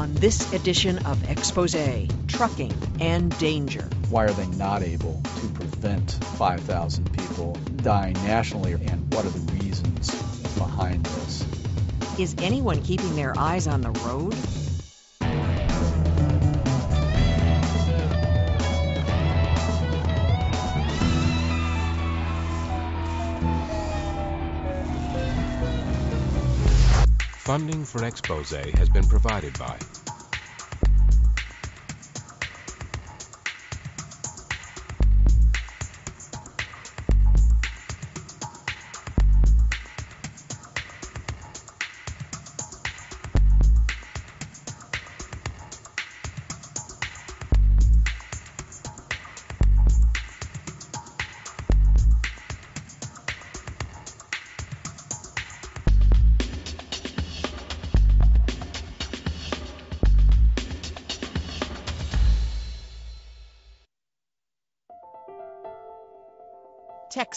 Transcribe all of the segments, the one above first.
on this edition of Expose Trucking and Danger. Why are they not able to prevent 5,000 people dying nationally, and what are the reasons behind this? Is anyone keeping their eyes on the road? Funding for Expose has been provided by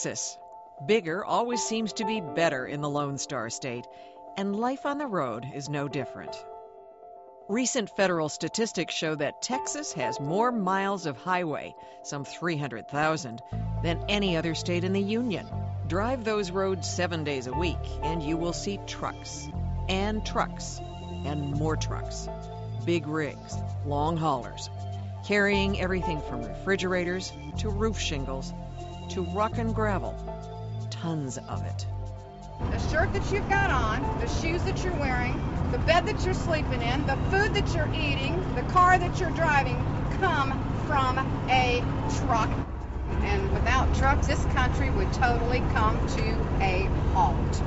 Texas. Bigger always seems to be better in the Lone Star State, and life on the road is no different. Recent federal statistics show that Texas has more miles of highway, some 300,000, than any other state in the Union. Drive those roads seven days a week, and you will see trucks, and trucks, and more trucks. Big rigs, long haulers, carrying everything from refrigerators to roof shingles to rock and gravel. Tons of it. The shirt that you've got on, the shoes that you're wearing, the bed that you're sleeping in, the food that you're eating, the car that you're driving come from a truck. And without trucks, this country would totally come to a halt.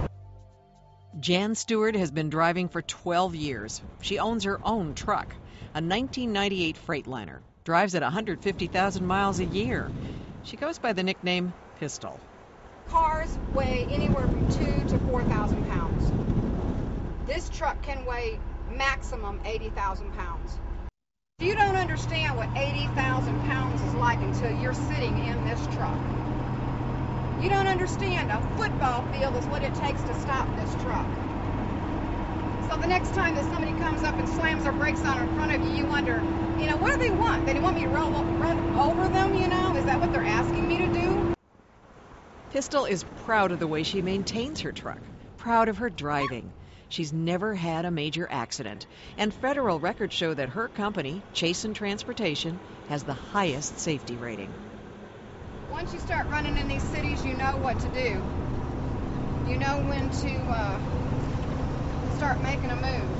Jan Stewart has been driving for 12 years. She owns her own truck, a 1998 Freightliner. Drives at 150,000 miles a year. She goes by the nickname Pistol. Cars weigh anywhere from two to 4,000 pounds. This truck can weigh maximum 80,000 pounds. You don't understand what 80,000 pounds is like until you're sitting in this truck. You don't understand a football field is what it takes to stop this truck. So the next time that somebody comes up and slams their brakes on in front of you, you wonder, you know, what do they want? They want me to roll, run over them, you know? Is that what they're asking me to do? Pistol is proud of the way she maintains her truck, proud of her driving. She's never had a major accident, and federal records show that her company, Chasen Transportation, has the highest safety rating. Once you start running in these cities, you know what to do. You know when to uh, start making a move.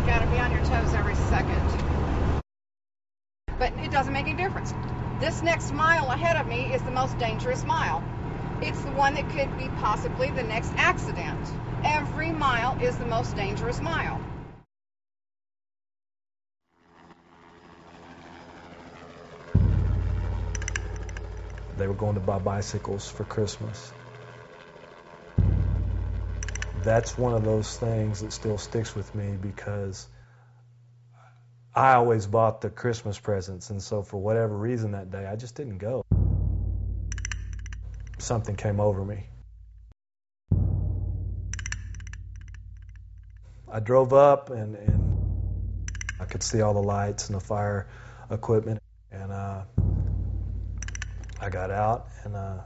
You gotta be on your toes every second. But it doesn't make any difference. This next mile ahead of me is the most dangerous mile. It's the one that could be possibly the next accident. Every mile is the most dangerous mile. They were going to buy bicycles for Christmas. That's one of those things that still sticks with me because I always bought the Christmas presents, and so for whatever reason that day, I just didn't go. Something came over me. I drove up, and, and I could see all the lights and the fire equipment, and uh, I got out, and uh,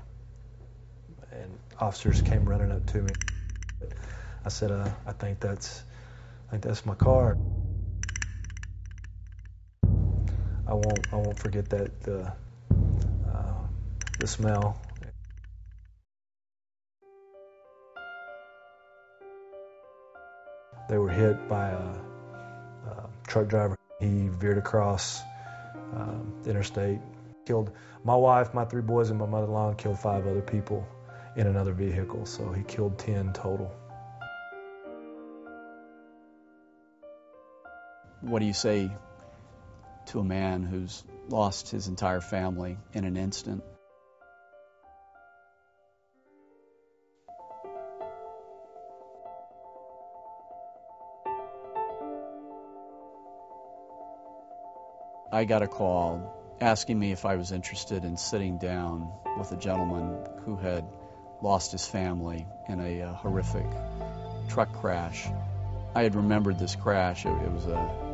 and officers came running up to me. I said, uh, "I think that's, I think that's my car." I won't, I won't forget that the, uh, the smell. They were hit by a, a truck driver. He veered across um, the interstate, killed my wife, my three boys, and my mother-in-law, and killed five other people in another vehicle. So he killed 10 total. What do you say to a man who's lost his entire family in an instant? I got a call asking me if I was interested in sitting down with a gentleman who had lost his family in a uh, horrific truck crash. I had remembered this crash. It, it was a,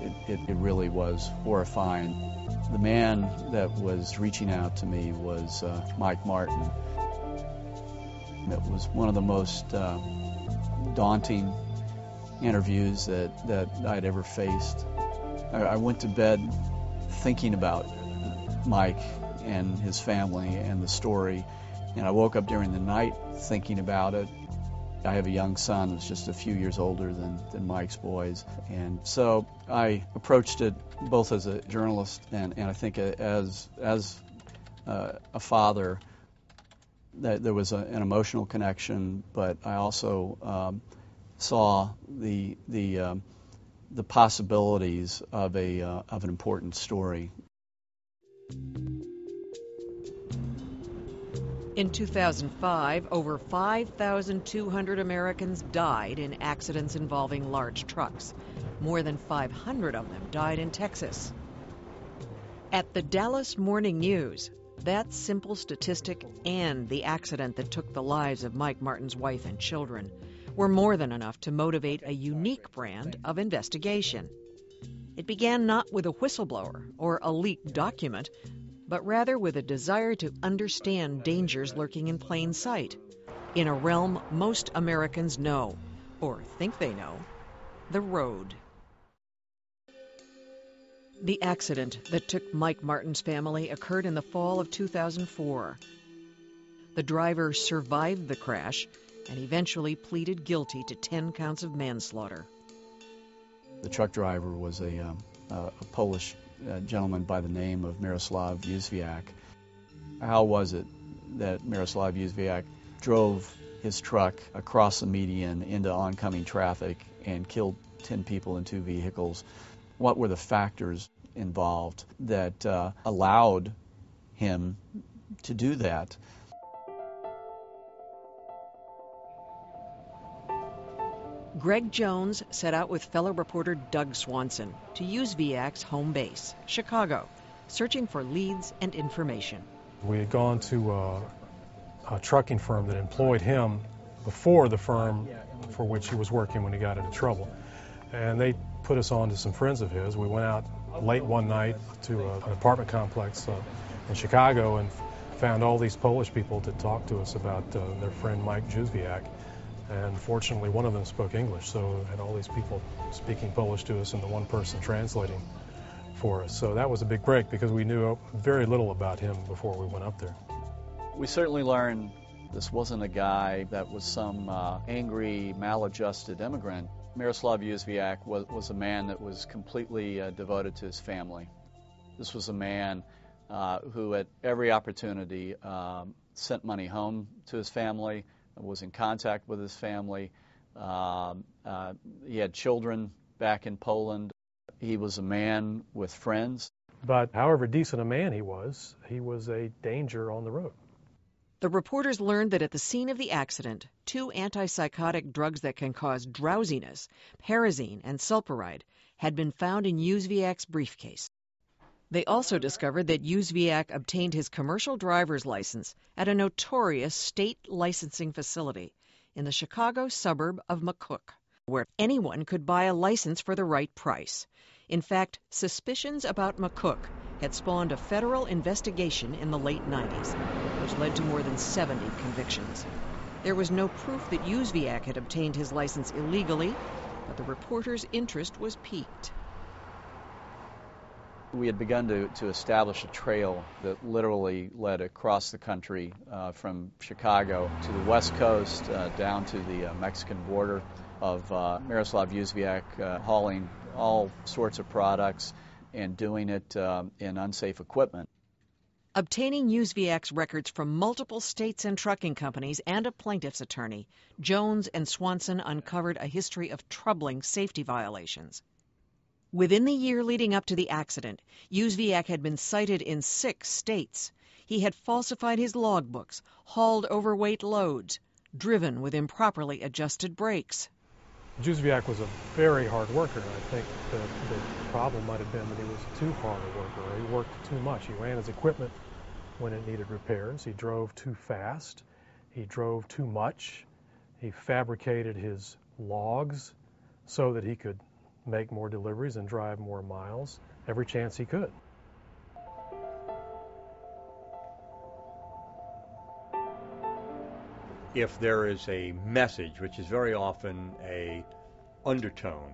it, it, it really was horrifying. The man that was reaching out to me was uh, Mike Martin. It was one of the most uh, daunting interviews that, that I'd ever faced. I, I went to bed thinking about Mike and his family and the story, and I woke up during the night thinking about it. I have a young son that's just a few years older than, than Mike's boys. And so I approached it both as a journalist and, and I think as, as uh, a father that there was a, an emotional connection, but I also um, saw the the um, the possibilities of a uh, of an important story. In 2005, over 5,200 Americans died in accidents involving large trucks. More than 500 of them died in Texas. At the Dallas Morning News, that simple statistic and the accident that took the lives of Mike Martin's wife and children were more than enough to motivate a unique brand of investigation. It began not with a whistleblower or a leaked document, but rather with a desire to understand dangers lurking in plain sight, in a realm most Americans know, or think they know the road. The accident that took Mike Martin's family occurred in the fall of 2004. The driver survived the crash and eventually pleaded guilty to 10 counts of manslaughter. The truck driver was a, um, a Polish uh, gentleman by the name of Miroslav Józwiak. How was it that Miroslav Józwiak drove his truck across the median into oncoming traffic and killed 10 people in two vehicles what were the factors involved that uh, allowed him to do that. Greg Jones set out with fellow reporter Doug Swanson to Józwiak's home base, Chicago, searching for leads and information. We had gone to uh, a trucking firm that employed him before the firm for which he was working when he got into trouble. And they put us on to some friends of his. We went out late one night to a, an apartment complex uh, in Chicago and found all these Polish people to talk to us about uh, their friend Mike Józwiak. And fortunately, one of them spoke English, so had all these people speaking Polish to us and the one person translating for us. So that was a big break because we knew very little about him before we went up there. We certainly learned this wasn't a guy that was some uh, angry, maladjusted immigrant. Miroslav Józwiak was, was a man that was completely uh, devoted to his family. This was a man uh, who, at every opportunity, um, sent money home to his family, was in contact with his family. Um, uh, he had children back in Poland. He was a man with friends. But however decent a man he was, he was a danger on the road. The reporters learned that at the scene of the accident, two antipsychotic drugs that can cause drowsiness, Perazine and Sulpiride, had been found in Józwiak's briefcase. They also discovered that Józwiak obtained his commercial driver's license at a notorious state licensing facility in the Chicago suburb of McCook, where anyone could buy a license for the right price. In fact, suspicions about McCook had spawned a federal investigation in the late 90s, which led to more than 70 convictions. There was no proof that Józwiak had obtained his license illegally, but the reporter's interest was piqued. We had begun to, to establish a trail that literally led across the country uh, from Chicago to the west coast uh, down to the uh, Mexican border of uh, Miroslav Józwiak uh, hauling all sorts of products and doing it um, in unsafe equipment. Obtaining Józwiak's records from multiple states and trucking companies and a plaintiff's attorney, Jones and Swanson uncovered a history of troubling safety violations. Within the year leading up to the accident, Józwiak had been cited in six states. He had falsified his logbooks, hauled overweight loads, driven with improperly adjusted brakes. Józwiak was a very hard worker. I think the, the problem might have been that he was too hard a worker. He worked too much. He ran his equipment when it needed repairs. He drove too fast. He drove too much. He fabricated his logs so that he could make more deliveries and drive more miles every chance he could. If there is a message, which is very often a undertone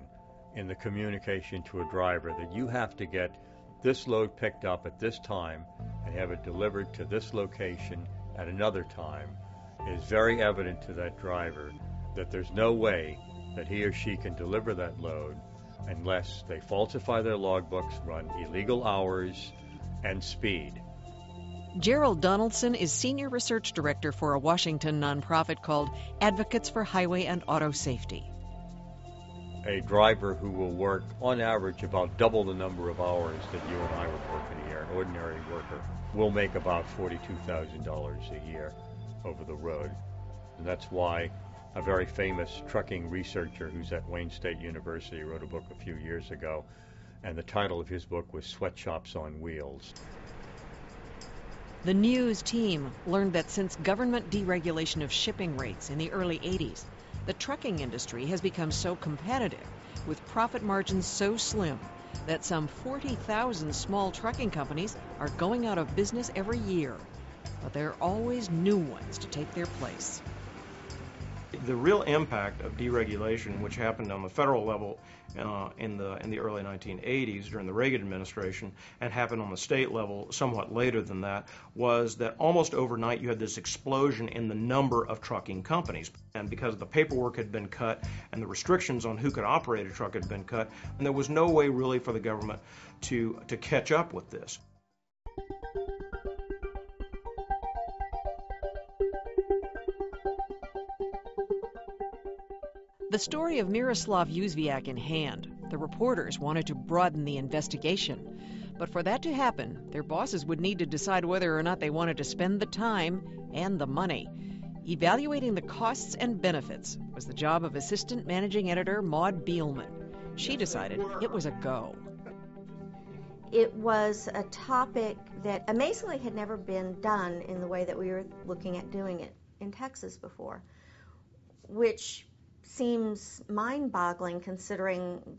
in the communication to a driver, that you have to get this load picked up at this time and have it delivered to this location at another time, is very evident to that driver that there's no way that he or she can deliver that load unless they falsify their logbooks, run illegal hours, and speed. Gerald Donaldson is Senior Research Director for a Washington nonprofit called Advocates for Highway and Auto Safety. A driver who will work, on average, about double the number of hours that you and I would work in a year, an ordinary worker, will make about $42,000 a year over the road. And that's why a very famous trucking researcher who's at Wayne State University wrote a book a few years ago, and the title of his book was Sweatshops on Wheels. The News team learned that since government deregulation of shipping rates in the early 80s, the trucking industry has become so competitive, with profit margins so slim, that some 40,000 small trucking companies are going out of business every year. But there are always new ones to take their place the real impact of deregulation, which happened on the federal level uh, in the in the early 1980s during the Reagan administration, and happened on the state level somewhat later than that, was that almost overnight you had this explosion in the number of trucking companies, and because the paperwork had been cut and the restrictions on who could operate a truck had been cut, and there was no way really for the government to to catch up with this. The story of Miroslav Józwiak in hand, the reporters wanted to broaden the investigation. But for that to happen, their bosses would need to decide whether or not they wanted to spend the time and the money. Evaluating the costs and benefits was the job of assistant managing editor Maud Beelman. She decided it was a go. It was a topic that amazingly had never been done in the way that we were looking at doing it in Texas before, which seems mind boggling considering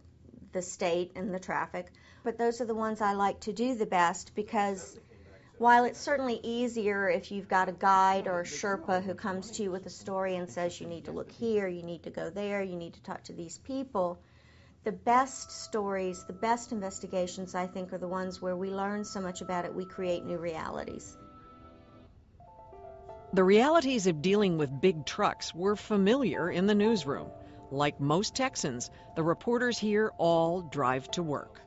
the state and the traffic. But those are the ones I like to do the best because while it's certainly easier if you've got a guide or a Sherpa who comes to you with a story and says you need to look here, you need to go there, you need to talk to these people, the best stories, the best investigations, I think, are the ones where we learn so much about it, we create new realities. The realities of dealing with big trucks were familiar in the newsroom. Like most Texans, the reporters here all drive to work.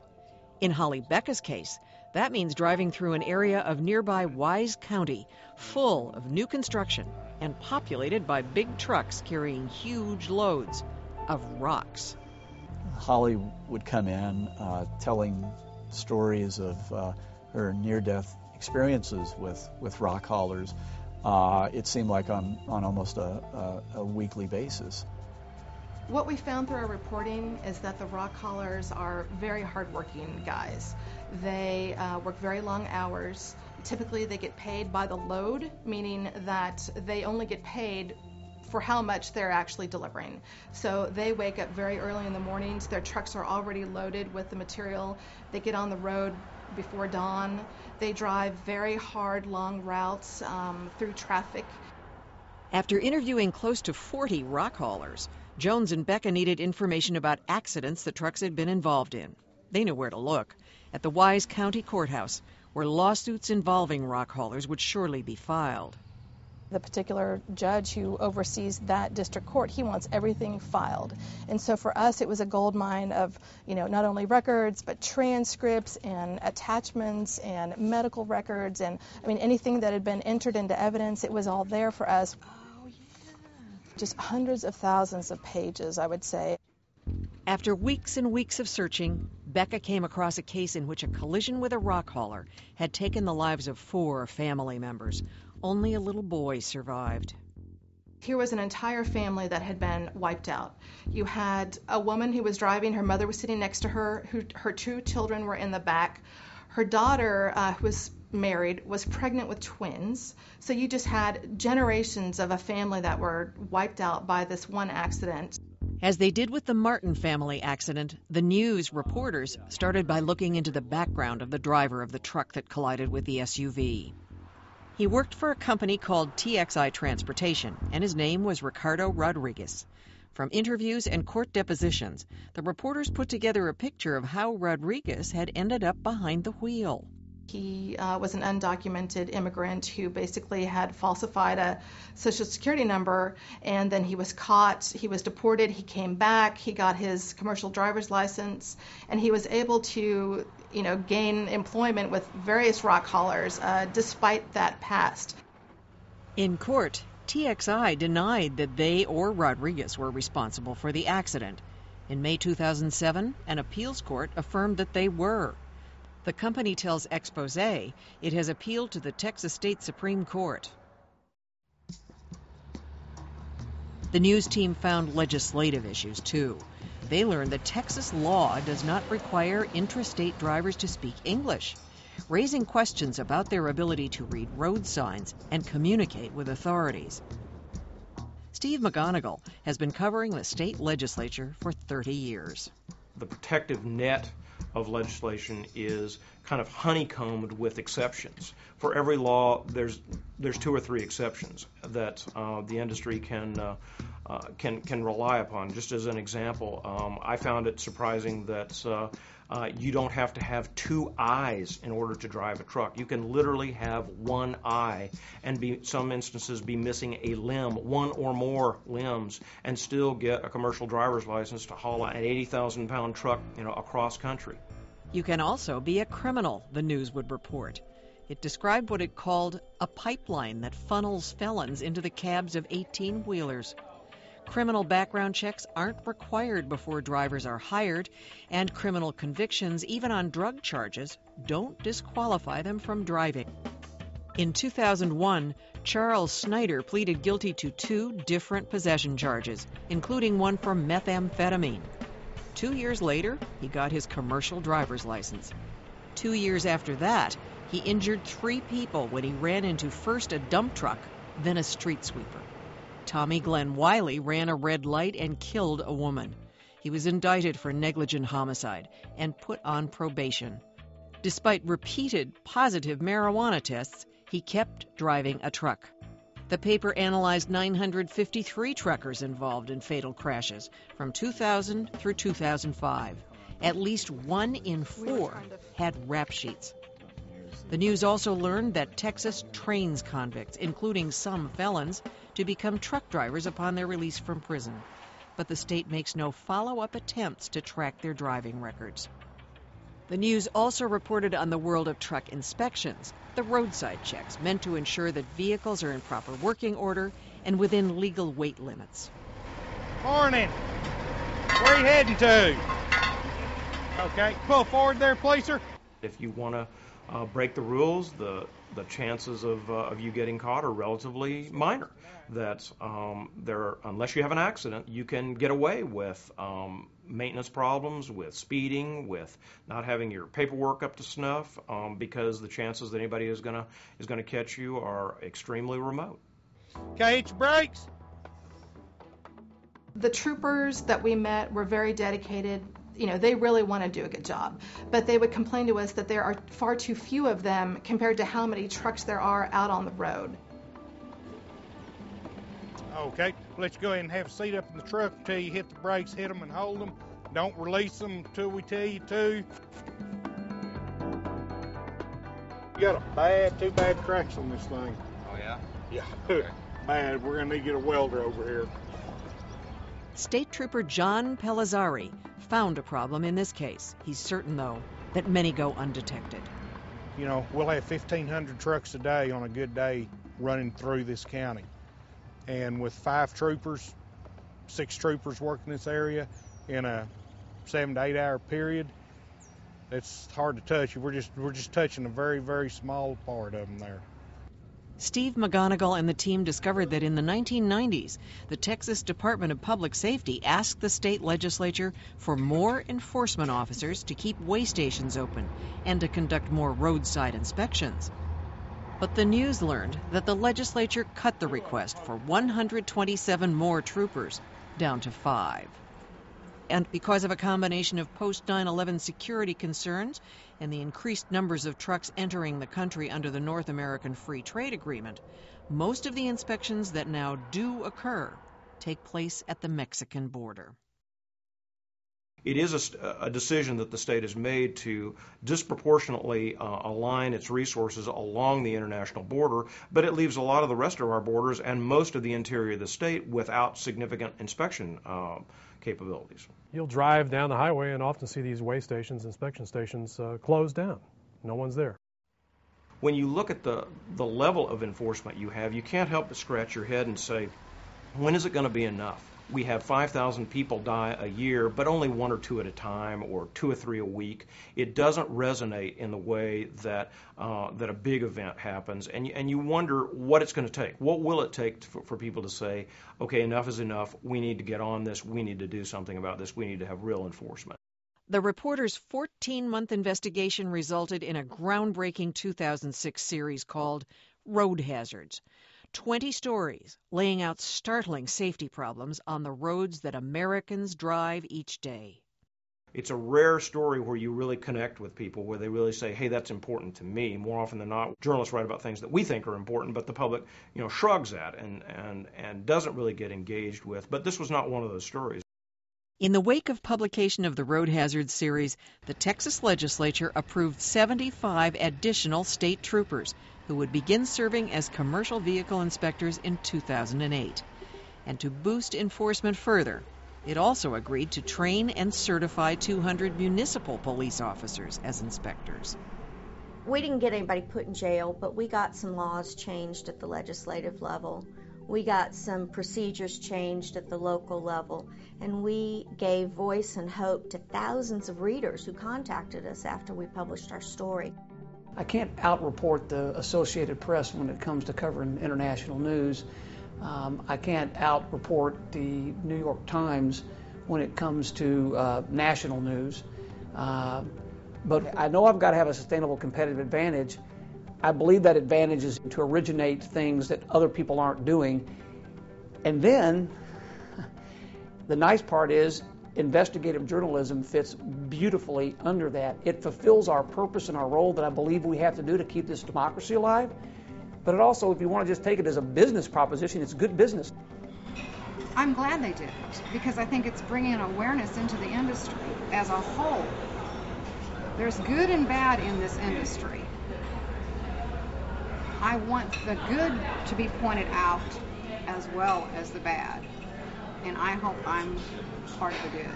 In Holly Becka's case, that means driving through an area of nearby Wise County full of new construction and populated by big trucks carrying huge loads of rocks. Holly would come in uh, telling stories of uh, her near death experiences with, with rock haulers uh, it seemed like on, on almost a, a, a, weekly basis. What we found through our reporting is that the rock haulers are very hardworking guys. They uh, work very long hours. Typically, they get paid by the load, meaning that they only get paid for how much they're actually delivering. So they wake up very early in the mornings. Their trucks are already loaded with the material. They get on the road before dawn. They drive very hard, long routes um, through traffic. After interviewing close to 40 rock haulers, Jones and Becka needed information about accidents the trucks had been involved in. They knew where to look at the Wise County Courthouse, where lawsuits involving rock haulers would surely be filed the particular judge who oversees that district court, he wants everything filed. And so for us, it was a gold mine of, you know, not only records, but transcripts and attachments and medical records. And I mean, anything that had been entered into evidence, it was all there for us. Oh, yeah. Just hundreds of thousands of pages, I would say. After weeks and weeks of searching, Becka came across a case in which a collision with a rock hauler had taken the lives of four family members. Only a little boy survived. Here was an entire family that had been wiped out. You had a woman who was driving, her mother was sitting next to her, who, her two children were in the back. Her daughter, uh, who was married, was pregnant with twins. So you just had generations of a family that were wiped out by this one accident. As they did with the Martin family accident, the news reporters started by looking into the background of the driver of the truck that collided with the SUV. He worked for a company called TXI Transportation, and his name was Ricardo Rodriguez. From interviews and court depositions, the reporters put together a picture of how Rodriguez had ended up behind the wheel. He uh, was an undocumented immigrant who basically had falsified a social security number, and then he was caught. He was deported. He came back. He got his commercial driver's license, and he was able to, you know, gain employment with various rock haulers uh, despite that past. In court, TXI denied that they or Rodriguez were responsible for the accident. In May 2007, an appeals court affirmed that they were. The company tells Expose it has appealed to the Texas State Supreme Court. The news team found legislative issues too. They learned that Texas law does not require intrastate drivers to speak English, raising questions about their ability to read road signs and communicate with authorities. Steve McGonigle has been covering the state legislature for 30 years. The protective net of legislation is kind of honeycombed with exceptions. For every law, there's there's two or three exceptions that uh, the industry can uh, uh, can can rely upon. Just as an example, um, I found it surprising that uh, you don't have to have two eyes in order to drive a truck. You can literally have one eye and be some instances be missing a limb, one or more limbs, and still get a commercial driver's license to haul an 80,000 pound truck, you know, across country. You can also be a criminal, the news would report. It described what it called a pipeline that funnels felons into the cabs of 18 wheelers. Criminal background checks aren't required before drivers are hired, and criminal convictions, even on drug charges, don't disqualify them from driving. In 2001, Charles Snyder pleaded guilty to two different possession charges, including one for methamphetamine. Two years later, he got his commercial driver's license. Two years after that, he injured three people when he ran into first a dump truck, then a street sweeper. Tommy Glenn Wiley ran a red light and killed a woman. He was indicted for negligent homicide and put on probation. Despite repeated positive marijuana tests, he kept driving a truck. The paper analyzed 953 truckers involved in fatal crashes from 2000 through 2005. At least one in four had rap sheets. The news also learned that Texas trains convicts, including some felons, to become truck drivers upon their release from prison. But the state makes no follow up attempts to track their driving records. The news also reported on the world of truck inspections, the roadside checks meant to ensure that vehicles are in proper working order and within legal weight limits. Morning. Where are you heading to? Okay, pull forward there, please, sir. If you want to uh, break the rules, the the chances of, uh, of you getting caught are relatively minor. That um, there, unless you have an accident, you can get away with um, maintenance problems, with speeding, with not having your paperwork up to snuff, um, because the chances that anybody is gonna is gonna catch you are extremely remote. Okay, hit brakes. The troopers that we met were very dedicated you know, they really want to do a good job. But they would complain to us that there are far too few of them compared to how many trucks there are out on the road. Okay, let's go ahead and have a seat up in the truck until you hit the brakes, hit them and hold them. Don't release them until we tell you to. You got a bad, two bad cracks on this thing. Oh, yeah? Yeah, okay. bad. We're going to need to get a welder over here. State Trooper John Pellizzari found a problem in this case. He's certain, though, that many go undetected. You know, we'll have 1,500 trucks a day on a good day running through this county. And with five troopers, six troopers working this area in a seven to eight hour period, it's hard to touch. We're just we're just touching a very very small part of them there. Steve McGonigle and the team discovered that in the 1990s, the Texas Department of Public Safety asked the state legislature for more enforcement officers to keep way stations open and to conduct more roadside inspections. But the news learned that the legislature cut the request for 127 more troopers down to five. And because of a combination of post 9 11 security concerns and the increased numbers of trucks entering the country under the North American Free Trade Agreement, most of the inspections that now do occur take place at the Mexican border. It is a, a, decision that the state has made to disproportionately uh, align its resources along the international border, but it leaves a lot of the rest of our borders and most of the interior of the state without significant inspection uh, capabilities. You'll drive down the highway and often see these way stations, inspection stations uh, closed down. No one's there. When you look at the, the level of enforcement you have, you can't help but scratch your head and say, when is it going to be enough? We have 5,000 people die a year, but only one or two at a time, or two or three a week. It doesn't resonate in the way that uh, that a big event happens, and you, and you wonder what it's going to take. What will it take for, for people to say, okay, enough is enough. We need to get on this. We need to do something about this. We need to have real enforcement. The reporter's 14 month investigation resulted in a groundbreaking 2006 series called Road Hazards. 20 stories laying out startling safety problems on the roads that Americans drive each day. It's a rare story where you really connect with people, where they really say, "Hey, that's important to me." More often than not, journalists write about things that we think are important, but the public, you know, shrugs at and and and doesn't really get engaged with. But this was not one of those stories. In the wake of publication of the Road Hazards series, the Texas legislature approved 75 additional state troopers who would begin serving as commercial vehicle inspectors in 2008. And to boost enforcement further, it also agreed to train and certify 200 municipal police officers as inspectors. We didn't get anybody put in jail, but we got some laws changed at the legislative level. We got some procedures changed at the local level, and we gave voice and hope to thousands of readers who contacted us after we published our story. I can't outreport the Associated Press when it comes to covering international news. Um, I can't outreport the New York Times when it comes to uh, national news. Uh, but I know I've got to have a sustainable competitive advantage. I believe that advantage is to originate things that other people aren't doing. And then the nice part is investigative journalism fits beautifully under that. It fulfills our purpose and our role that I believe we have to do to keep this democracy alive. But it also, if you want to just take it as a business proposition, it's good business. I'm glad they did it because I think it's bringing awareness into the industry as a whole. There's good and bad in this industry. I want the good to be pointed out as well as the bad. And I hope I'm part of the good.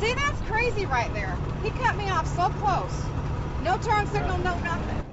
See, that's crazy right there. He cut me off so close. No turn signal, no nothing.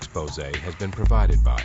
Expose has been provided by